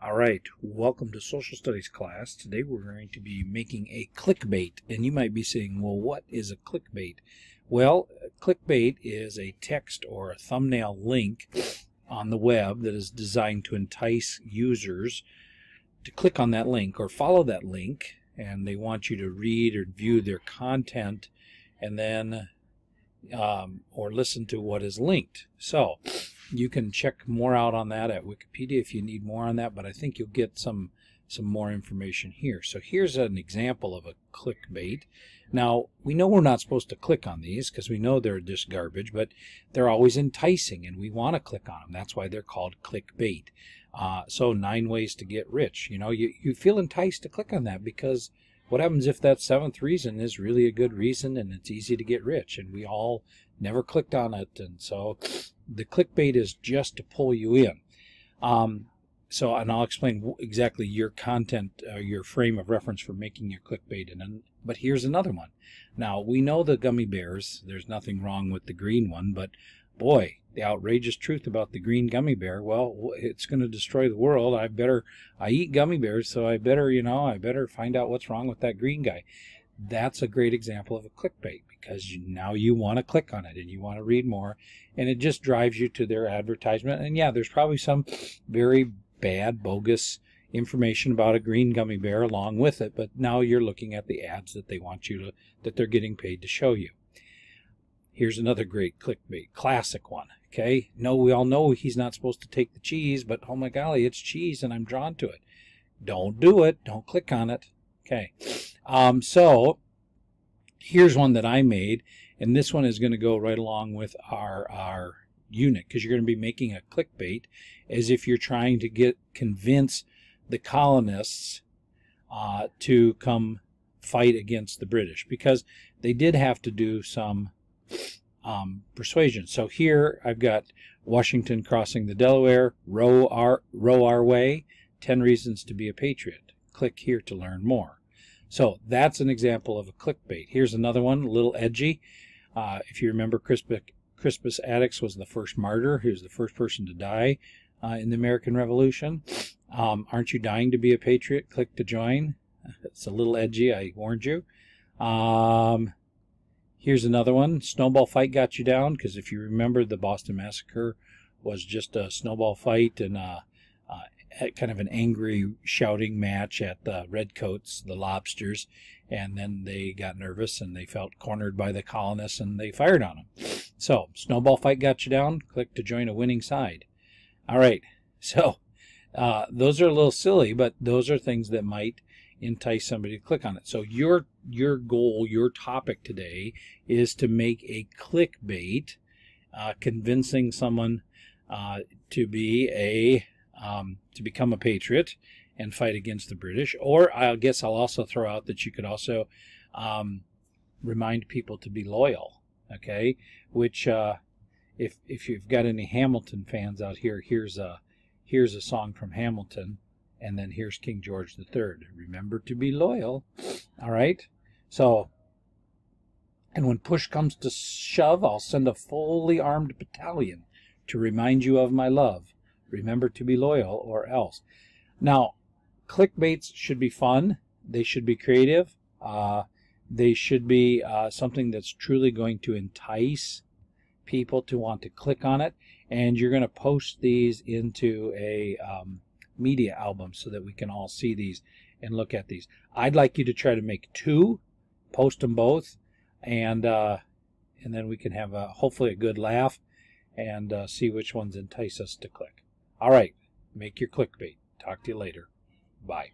All right, welcome to social studies class. Today we're going to be making a clickbait. And you might be saying, well, what is a clickbait? Well, clickbait is a text or a thumbnail link on the web that is designed to entice users to click on that link or follow that link. And they want you to read or view their content and then um, or listen to what is linked. So you can check more out on that at Wikipedia if you need more on that, but I think you'll get some some more information here. So here's an example of a clickbait. Now, we know we're not supposed to click on these because we know they're just garbage, but they're always enticing and we want to click on them. That's why they're called clickbait. Uh, so nine ways to get rich. You know, you, you feel enticed to click on that because what happens if that seventh reason is really a good reason and it's easy to get rich and we all never clicked on it and so the clickbait is just to pull you in. Um, so, and I'll explain exactly your content, uh, your frame of reference for making your clickbait. And then, but here's another one. Now we know the gummy bears. There's nothing wrong with the green one, but boy, the outrageous truth about the green gummy bear. Well, it's going to destroy the world. I better, I eat gummy bears, so I better, you know, I better find out what's wrong with that green guy. That's a great example of a clickbait because you, now you want to click on it and you want to read more and it just drives you to their advertisement. And yeah there's probably some very bad bogus information about a green gummy bear along with it but now you're looking at the ads that they want you to that they're getting paid to show you. Here's another great clickbait classic one okay? No we all know he's not supposed to take the cheese but oh my golly it's cheese and i'm drawn to it. Don't do it. Don't click on it okay um, so here's one that I made, and this one is going to go right along with our, our unit because you're going to be making a clickbait as if you're trying to get convince the colonists uh, to come fight against the British because they did have to do some um, persuasion. So here I've got Washington crossing the Delaware, row our, row our way, 10 reasons to be a patriot. Click here to learn more. So that's an example of a clickbait. Here's another one, a little edgy. Uh, if you remember, Crispus, Crispus Attucks was the first martyr. He was the first person to die uh, in the American Revolution. Um, aren't you dying to be a patriot? Click to join. It's a little edgy, I warned you. Um, here's another one. Snowball fight got you down because if you remember, the Boston Massacre was just a snowball fight and uh, kind of an angry shouting match at the Redcoats, the Lobsters, and then they got nervous and they felt cornered by the colonists and they fired on them. So, snowball fight got you down. Click to join a winning side. All right. So, uh, those are a little silly, but those are things that might entice somebody to click on it. So your your goal, your topic today is to make a clickbait, uh, convincing someone uh, to be a um, to become a patriot and fight against the British. Or I guess I'll also throw out that you could also um, remind people to be loyal. Okay, which uh, if if you've got any Hamilton fans out here, here's a here's a song from Hamilton, and then here's King George III. Remember to be loyal. All right, so. And when push comes to shove, I'll send a fully armed battalion to remind you of my love. Remember to be loyal or else. Now, clickbaits should be fun. They should be creative. Uh, they should be uh, something that's truly going to entice people to want to click on it. And you're going to post these into a um, media album so that we can all see these and look at these. I'd like you to try to make two, post them both, and uh, and then we can have a, hopefully a good laugh and uh, see which ones entice us to click. All right, make your clickbait. Talk to you later. Bye.